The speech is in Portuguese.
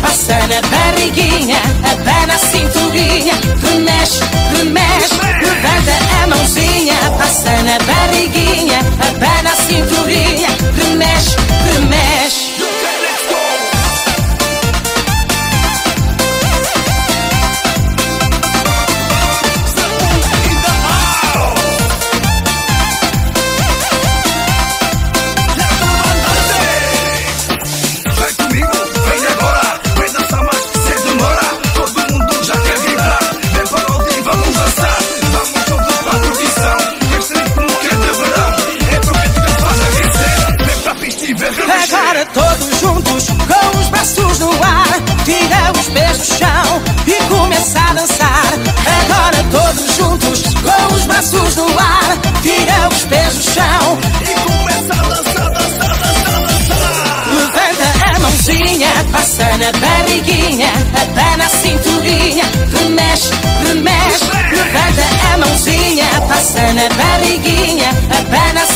Passene per righi todos juntos, com os braços no ar, tira os pés do chão e começa a dançar. Agora todos juntos, com os braços no ar, tira os pés do chão E começa a dançar, dançar, dançar, dançar. Levanta a mãozinha, passa na barriguinha, a pé na cinturinha, remexe, remexe. Levanta a mãozinha, passa na barriguinha, a pé na.